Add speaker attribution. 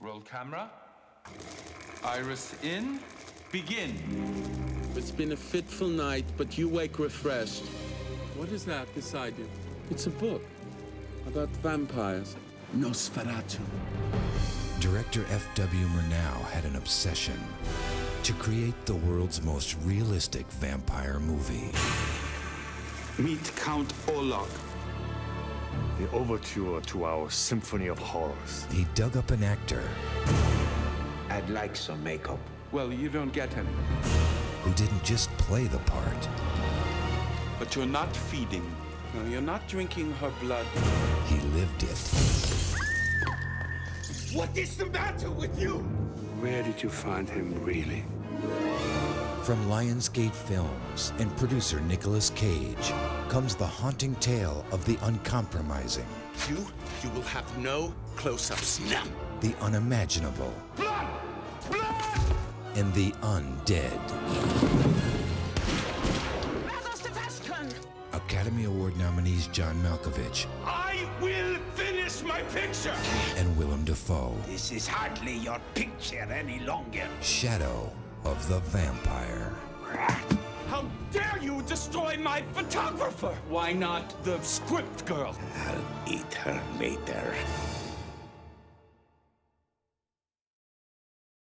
Speaker 1: Roll camera. Iris in. Begin.
Speaker 2: It's been a fitful night, but you wake refreshed. What is that beside you? It's a book about vampires. Nosferatu.
Speaker 3: Director F.W. Murnau had an obsession to create the world's most realistic vampire movie.
Speaker 4: Meet Count Orlok.
Speaker 5: The overture to our Symphony of Horrors.
Speaker 3: He dug up an actor
Speaker 6: I'd like some makeup.
Speaker 4: Well, you don't get any.
Speaker 3: who didn't just play the part,
Speaker 4: But you're not feeding. No, you're not drinking her blood.
Speaker 3: he lived it.
Speaker 6: What is the matter with you?
Speaker 5: Where did you find him, really?
Speaker 3: From Lionsgate Films and producer Nicolas Cage comes the haunting tale of the uncompromising,
Speaker 6: You, you will have no close-ups. Now.
Speaker 3: the unimaginable, Blood! Blood! and the undead. Academy Award nominees John Malkovich
Speaker 6: I will finish my picture.
Speaker 3: and Willem Dafoe,
Speaker 6: This is hardly your picture any longer.
Speaker 3: Shadow of the Vampire.
Speaker 4: How dare you destroy my photographer? Why not the script girl?
Speaker 6: I'll eat her later.